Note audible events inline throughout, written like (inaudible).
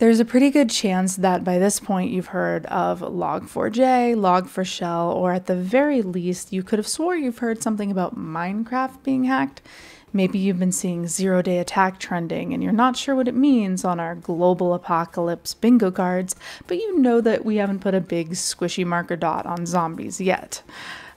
There's a pretty good chance that by this point you've heard of Log4j, Log4Shell, or at the very least, you could have swore you've heard something about Minecraft being hacked. Maybe you've been seeing zero day attack trending and you're not sure what it means on our global apocalypse bingo cards, but you know that we haven't put a big squishy marker dot on zombies yet.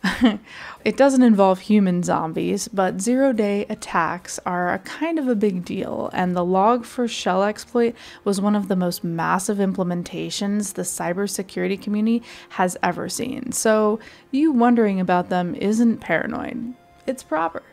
(laughs) it doesn't involve human zombies, but zero day attacks are a kind of a big deal, and the Log4Shell exploit was one of the most massive implementations the cybersecurity community has ever seen. So, you wondering about them isn't paranoid, it's proper.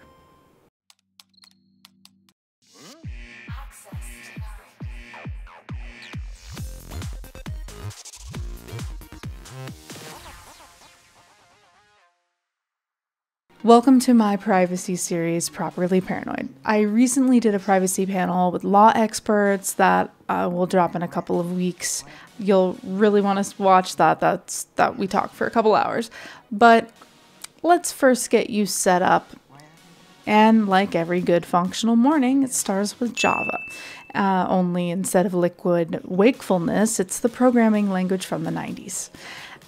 Welcome to my privacy series, Properly Paranoid. I recently did a privacy panel with law experts that uh, will drop in a couple of weeks. You'll really want to watch that. That's that we talk for a couple hours. But let's first get you set up. And like every good functional morning, it starts with Java. Uh, only instead of liquid wakefulness, it's the programming language from the 90s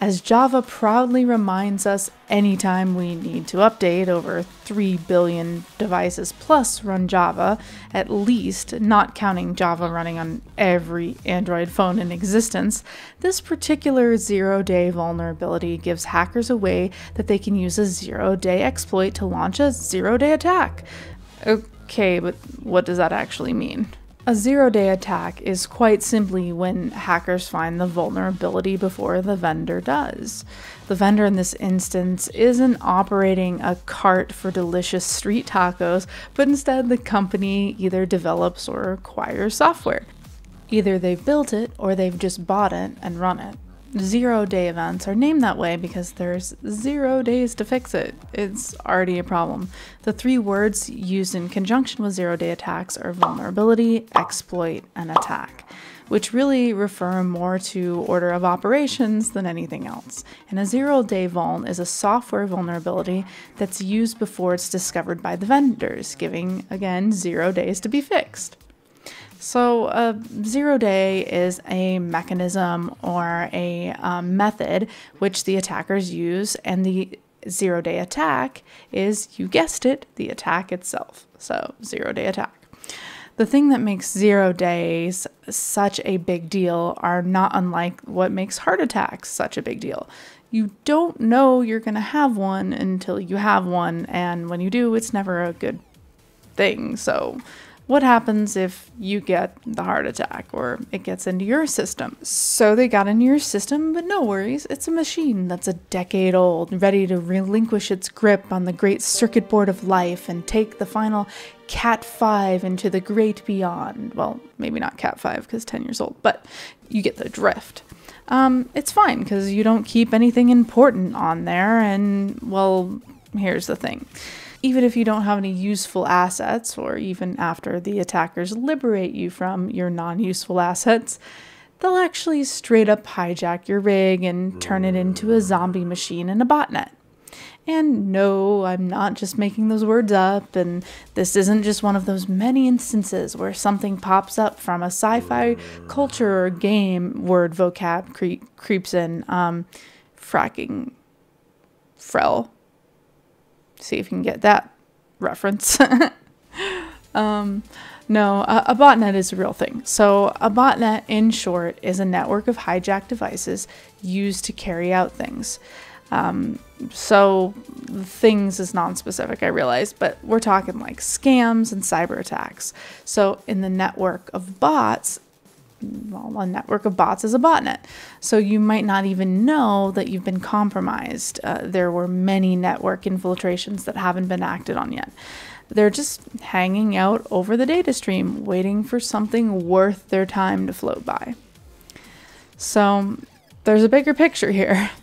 as Java proudly reminds us anytime we need to update over 3 billion devices plus run Java, at least, not counting Java running on every Android phone in existence, this particular zero day vulnerability gives hackers a way that they can use a zero day exploit to launch a zero day attack. Okay, but what does that actually mean? A zero day attack is quite simply when hackers find the vulnerability before the vendor does. The vendor in this instance isn't operating a cart for delicious street tacos, but instead the company either develops or acquires software. Either they've built it or they've just bought it and run it zero day events are named that way because there's zero days to fix it. It's already a problem. The three words used in conjunction with zero day attacks are vulnerability, exploit, and attack, which really refer more to order of operations than anything else. And a zero day vuln is a software vulnerability that's used before it's discovered by the vendors, giving, again, zero days to be fixed. So, a zero day is a mechanism or a um, method which the attackers use, and the zero day attack is, you guessed it, the attack itself. So, zero day attack. The thing that makes zero days such a big deal are not unlike what makes heart attacks such a big deal. You don't know you're going to have one until you have one, and when you do, it's never a good thing. So, what happens if you get the heart attack or it gets into your system? So they got into your system, but no worries, it's a machine that's a decade old, ready to relinquish its grip on the great circuit board of life and take the final Cat 5 into the great beyond. Well, maybe not Cat 5 because 10 years old, but you get the drift. Um, it's fine because you don't keep anything important on there, and well, here's the thing even if you don't have any useful assets, or even after the attackers liberate you from your non useful assets, they'll actually straight up hijack your rig and turn it into a zombie machine and a botnet. And no, I'm not just making those words up, and this isn't just one of those many instances where something pops up from a sci fi culture or game word vocab cre- creeps in. Um, fracking. Frel see if you can get that reference. (laughs) um, no, a, a, botnet is a real thing. So, a botnet, in short, is a network of hijacked devices used to carry out things. Um, so, things is non specific, I realize, but we're talking like scams and cyber attacks. So, in the network of bots, well, a network of bots is a botnet. So you might not even know that you've been compromised. Uh, there were many network infiltrations that haven't been acted on yet. They're just hanging out over the data stream, waiting for something worth their time to float by. So there's a bigger picture here. (laughs)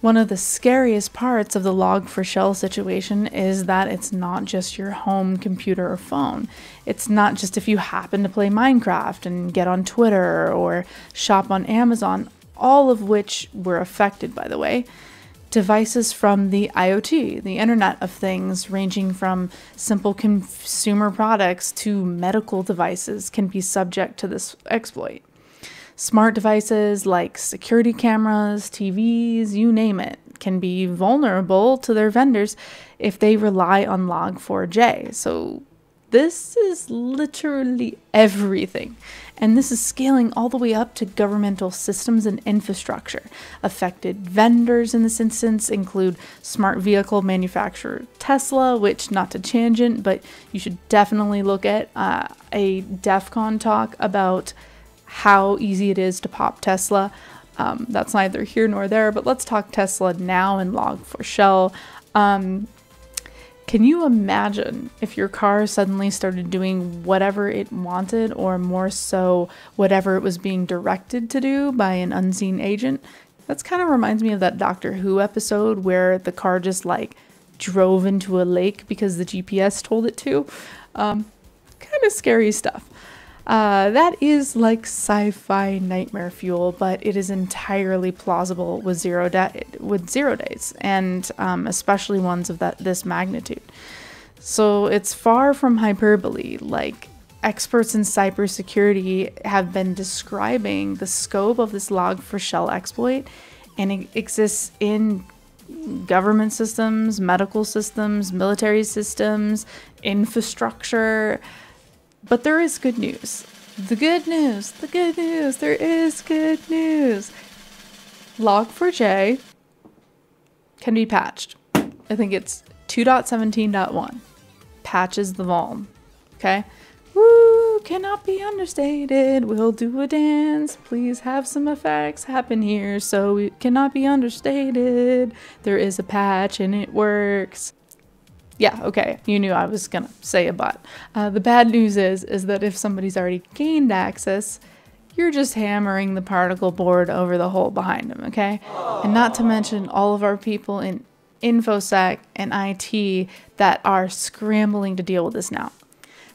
One of the scariest parts of the Log4Shell situation is that it's not just your home computer or phone. It's not just if you happen to play Minecraft and get on Twitter or shop on Amazon, all of which were affected, by the way. Devices from the IoT, the Internet of Things, ranging from simple consumer products to medical devices, can be subject to this exploit. Smart devices like security cameras, TVs, you name it, can be vulnerable to their vendors if they rely on Log4j. So this is literally everything. And this is scaling all the way up to governmental systems and infrastructure. Affected vendors in this instance include smart vehicle manufacturer Tesla, which, not to tangent, but you should definitely look at uh, a DEF CON talk about how easy it is to pop Tesla. Um, that's neither here nor there, but let's talk Tesla now and Log4Shell. Um, can you imagine if your car suddenly started doing whatever it wanted, or more so, whatever it was being directed to do by an unseen agent? That's kind of reminds me of that Doctor Who episode where the car just like drove into a lake because the GPS told it to. Um, kind of scary stuff. Uh, that is like sci-fi nightmare fuel, but it is entirely plausible with zero da- with zero days, and um, especially ones of that this magnitude. So it's far from hyperbole. Like experts in cybersecurity have been describing the scope of this Log4Shell exploit, and it exists in government systems, medical systems, military systems, infrastructure but there is good news. The good news, the good news, there is good news. Log4j can be patched. I think it's 2.17.1. Patches the vuln. Okay? Woo, cannot be understated. We'll do a dance. Please have some effects happen here so it cannot be understated. There is a patch and it works. Yeah, okay. You knew I was gonna say a but. Uh, the bad news is is that if somebody's already gained access, you're just hammering the particle board over the hole behind them, okay? And not to mention all of our people in infosec and IT that are scrambling to deal with this now.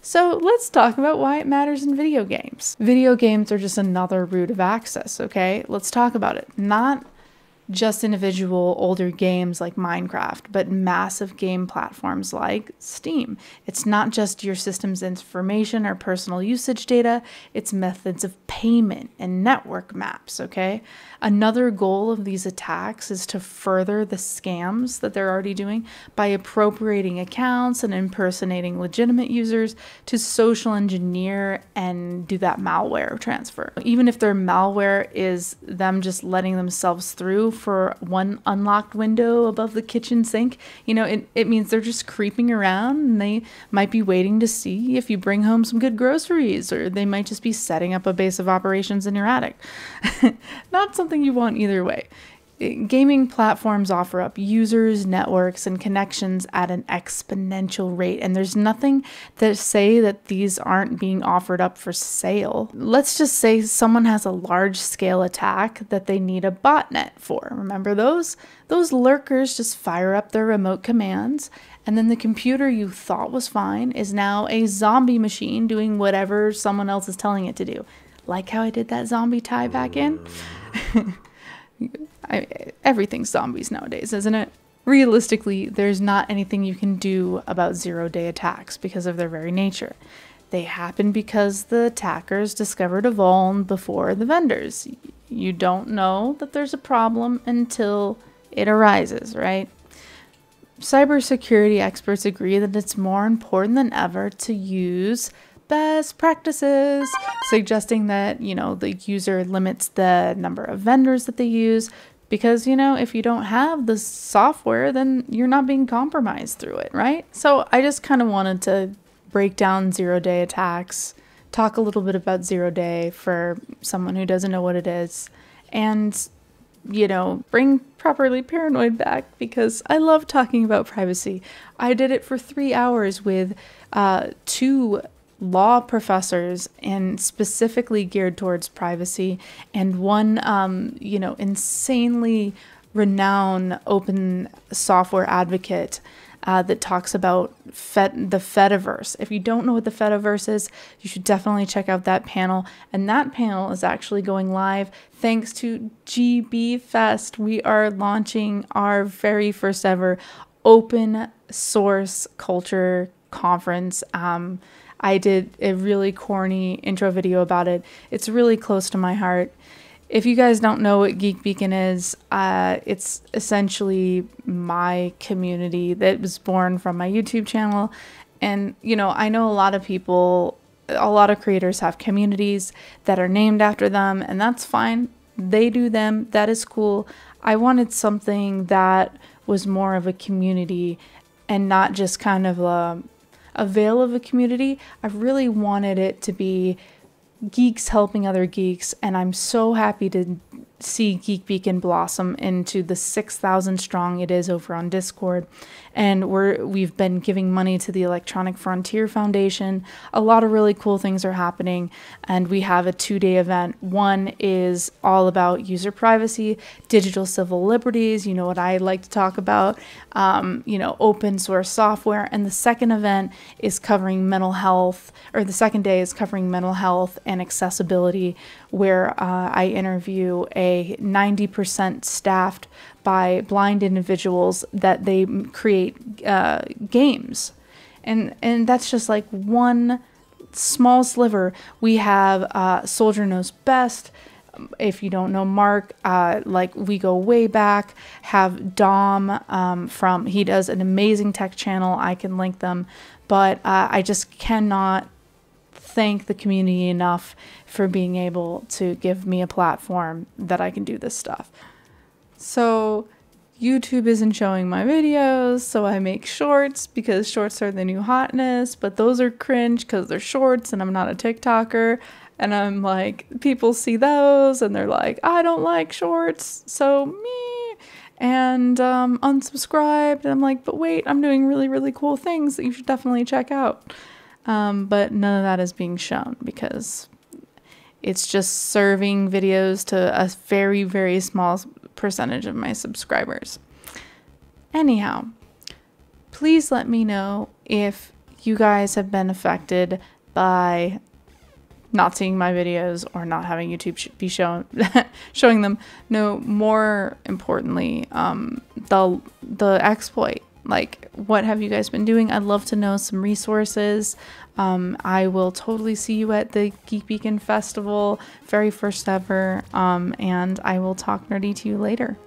So let's talk about why it matters in video games. Video games are just another route of access, okay? Let's talk about it. Not just individual older games like Minecraft, but massive game platforms like Steam. It's not just your system's information or personal usage data, it's methods of payment and network maps, okay? Another goal of these attacks is to further the scams that they're already doing by appropriating accounts and impersonating legitimate users to social engineer and do that malware transfer. Even if their malware is them just letting themselves through for one unlocked window above the kitchen sink, you know, it, it means they're just creeping around and they might be waiting to see if you bring home some good groceries, or they might just be setting up a base of operations in your attic. (laughs) Not something you want either way. Gaming platforms offer up users, networks, and connections at an exponential rate, and there's nothing that say that these aren't being offered up for sale. Let's just say someone has a large scale attack that they need a botnet for. Remember those? Those lurkers just fire up their remote commands, and then the computer you thought was fine is now a zombie machine doing whatever someone else is telling it to do. Like how I did that zombie tie back in? (laughs) I, everything's zombies nowadays, isn't it? Realistically, there's not anything you can do about zero day attacks because of their very nature. They happen because the attackers discovered a vuln before the vendors. You don't know that there's a problem until it arises, right? Cybersecurity experts agree that it's more important than ever to use best practices, suggesting that, you know, the user limits the number of vendors that they use because, you know, if you don't have the software, then you're not being compromised through it, right? So I just kind of wanted to break down zero day attacks, talk a little bit about zero day for someone who doesn't know what it is, and you know, bring properly paranoid back because I love talking about privacy. I did it for three hours with uh, two law professors and specifically geared towards privacy and one um, you know insanely renowned open software advocate uh, that talks about Fed, the Fediverse. If you don't know what the Fediverse is, you should definitely check out that panel. And that panel is actually going live thanks to GB Fest. We are launching our very first ever open source culture conference. Um, I did a really corny intro video about it. It's really close to my heart. If you guys don't know what Geek Beacon is, uh, it's essentially my community that was born from my YouTube channel. And, you know, I know a lot of people, a lot of creators have communities that are named after them, and that's fine. They do them, that is cool. I wanted something that was more of a community and not just kind of a, a veil of a community. I really wanted it to be geeks helping other geeks, and I'm so happy to see Geek Beacon blossom into the 6,000 strong it is over on Discord. And we're we've been giving money to the Electronic Frontier Foundation. A lot of really cool things are happening, and we have a two-day event. One is all about user privacy, digital civil liberties. You know what I like to talk about. Um, you know, open source software. And the second event is covering mental health, or the second day is covering mental health and accessibility, where uh, I interview a 90% staffed by blind individuals that they create uh, games. And, and that's just like one small sliver. We have uh, Soldier Knows Best. If you don't know Mark, uh, like we go way back. Have Dom um, from he does an amazing tech channel. I can link them, but uh, I just cannot thank the community enough for being able to give me a platform that I can do this stuff. So YouTube isn't showing my videos, so I make shorts because shorts are the new hotness, but those are cringe because they're shorts and I'm not a TikToker. And I'm like, people see those and they're like, I don't like shorts, so me. And um, unsubscribed. And I'm like, but wait, I'm doing really, really cool things that you should definitely check out. Um, but none of that is being shown because it's just serving videos to a very, very small percentage of my subscribers. Anyhow, please let me know if you guys have been affected by not seeing my videos or not having YouTube sh- be shown (laughs) showing them. No, more importantly, um, the the exploit like, what have you guys been doing? I'd love to know some resources. Um, I will totally see you at the Geek Beacon Festival, very first ever. Um, and I will talk nerdy to you later.